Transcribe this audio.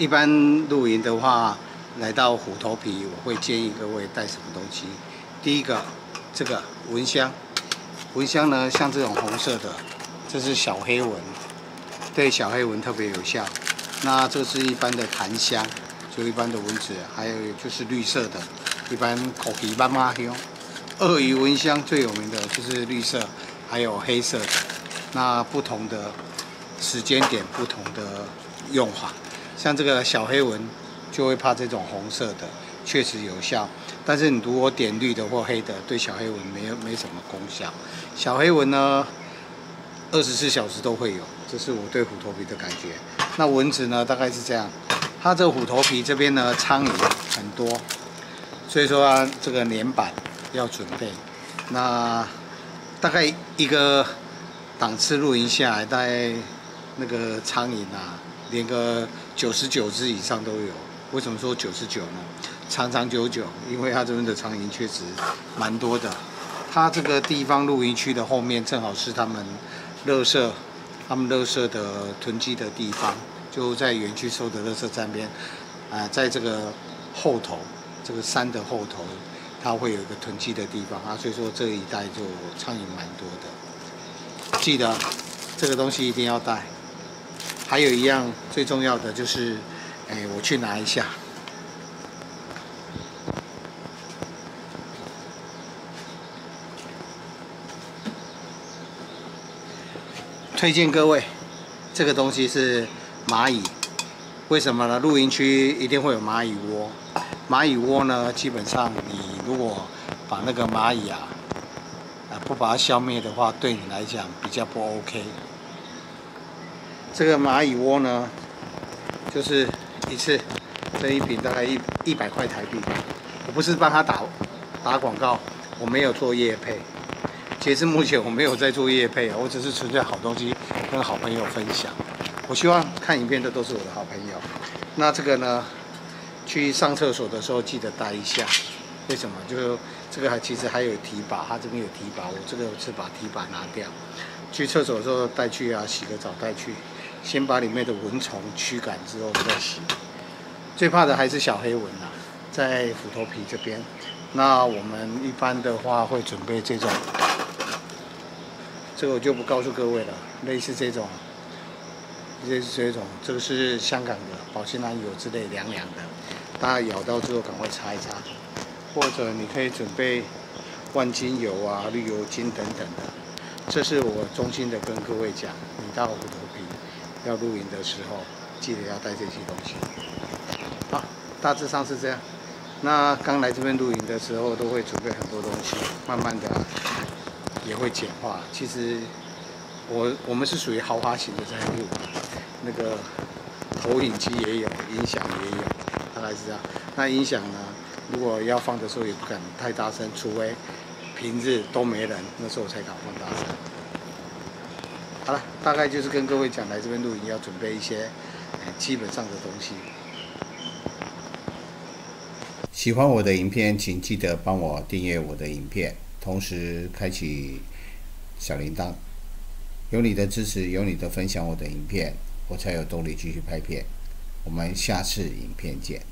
一般露营的话，来到虎头皮，我会建议各位带什么东西？第一个，这个蚊香，蚊香呢，像这种红色的，这是小黑蚊，对小黑蚊特别有效。那这是一般的檀香，就一般的蚊子，还有就是绿色的，一般口皮妈妈用。鳄鱼蚊香最有名的就是绿色，还有黑色的。那不同的时间点，不同的用法。像这个小黑蚊就会怕这种红色的，确实有效。但是你如果点绿的或黑的，对小黑蚊没有没什么功效。小黑蚊呢，二十四小时都会有，这是我对虎头皮的感觉。那蚊子呢，大概是这样。它这个虎头皮这边呢，苍蝇很多，所以说啊，这个粘板要准备。那大概一个档次露营下来，大概那个苍蝇啊。连个九十九只以上都有，为什么说九十九呢？长长久久，因为它这边的苍蝇确实蛮多的。它这个地方露营区的后面正好是他们垃圾、他们垃圾的囤积的地方，就在园区收的垃圾站边。啊，在这个后头，这个山的后头，它会有一个囤积的地方啊，所以说这一带就苍蝇蛮多的。记得这个东西一定要带。还有一样最重要的就是，哎，我去拿一下。推荐各位，这个东西是蚂蚁。为什么呢？露营区一定会有蚂蚁窝。蚂蚁窝呢，基本上你如果把那个蚂蚁啊，啊不把它消灭的话，对你来讲比较不 OK。这个蚂蚁窝呢，就是一次这一瓶大概一一百块台币。我不是帮他打打广告，我没有做业配。截至目前我没有在做业配啊，我只是纯粹好东西跟好朋友分享。我希望看影片的都是我的好朋友。那这个呢，去上厕所的时候记得带一下。为什么？就是这个还其实还有提把，它这边有提把，我这个是把提把拿掉。去厕所的时候带去啊，洗个澡带去。先把里面的蚊虫驱赶之后再洗。最怕的还是小黑蚊啊，在虎头皮这边。那我们一般的话会准备这种，这个我就不告诉各位了。类似这种，类似这种，这个是香港的保鲜兰油之类凉凉的，大家咬到之后赶快擦一擦。或者你可以准备万金油啊、绿油精等等的。这是我衷心的跟各位讲，你到虎头。要露营的时候，记得要带这些东西。好，大致上是这样。那刚来这边露营的时候，都会准备很多东西，慢慢的也会简化。其实我我们是属于豪华型的在录，那个投影机也有，音响也有，大概是这样。那音响呢，如果要放的时候也不敢太大声，除非平日都没人，那时候才敢放大声。好了，大概就是跟各位讲，来这边露营要准备一些基本上的东西。喜欢我的影片，请记得帮我订阅我的影片，同时开启小铃铛。有你的支持，有你的分享，我的影片，我才有动力继续拍片。我们下次影片见。